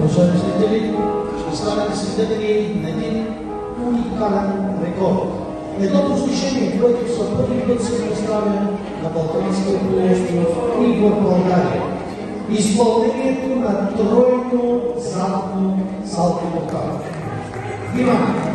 Уважаеми зрители, ще станете свидетели на един уникален рекорд. Едно постижение, което за първи път се представя на Балканския полуостров и в България. Изпълнението на тройно задно салто вокал. Внимание!